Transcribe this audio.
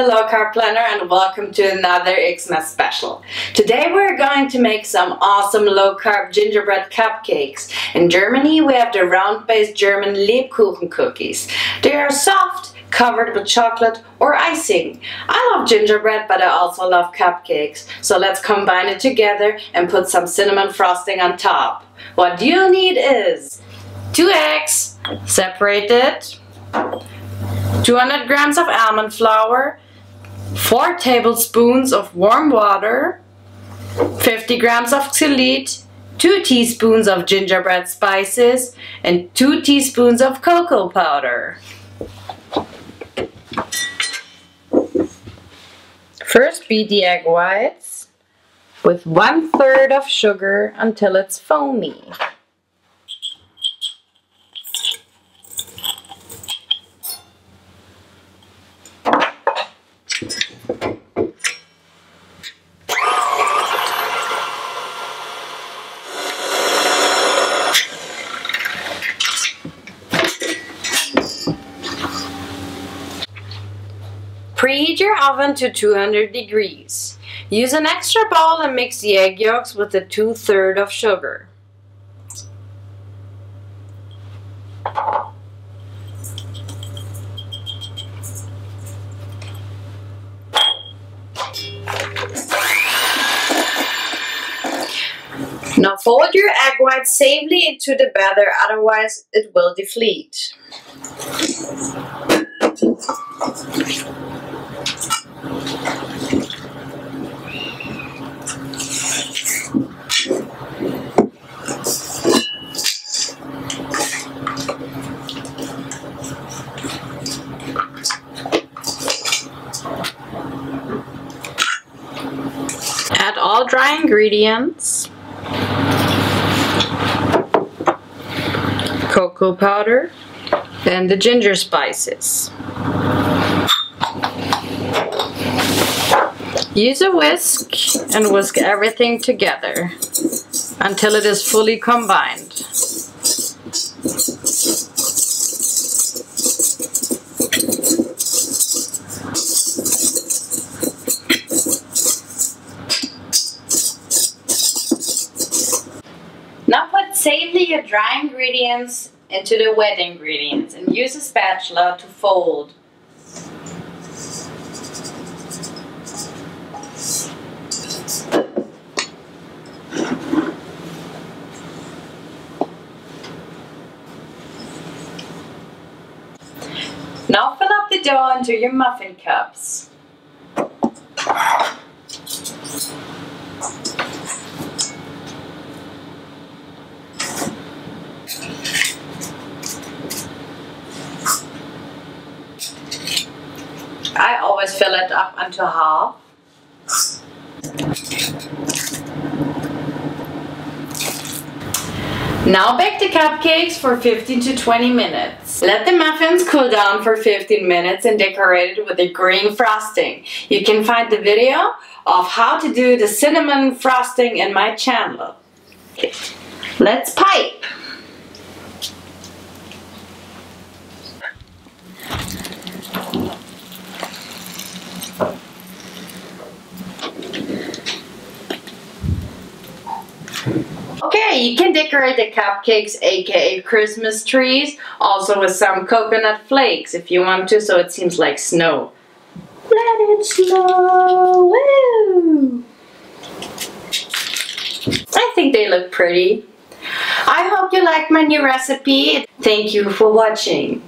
The Low Carb Planner and welcome to another Xmas special. Today we're going to make some awesome low carb gingerbread cupcakes. In Germany we have the round based German Lebkuchen cookies. They are soft, covered with chocolate or icing. I love gingerbread but I also love cupcakes. So let's combine it together and put some cinnamon frosting on top. What you need is two eggs separated 200 grams of almond flour, 4 tablespoons of warm water, 50 grams of xylit, 2 teaspoons of gingerbread spices, and 2 teaspoons of cocoa powder. First beat the egg whites with one third of sugar until it's foamy. Preheat your oven to 200 degrees. Use an extra bowl and mix the egg yolks with the two-thirds of sugar. Now fold your egg white safely into the batter, otherwise it will deflate. Add all dry ingredients. Cocoa powder and the ginger spices. Use a whisk and whisk everything together until it is fully combined. Now put safely your uh, dry ingredients into the wet ingredients and use a spatula to fold. Now fill up the dough into your muffin cups. I always fill it up until half. Now bake the cupcakes for 15 to 20 minutes. Let the muffins cool down for 15 minutes and decorate it with a green frosting. You can find the video of how to do the cinnamon frosting in my channel. Let's pipe! You can decorate the cupcakes, aka Christmas trees, also with some coconut flakes if you want to, so it seems like snow. Let it snow! Woo! I think they look pretty. I hope you like my new recipe. Thank you for watching.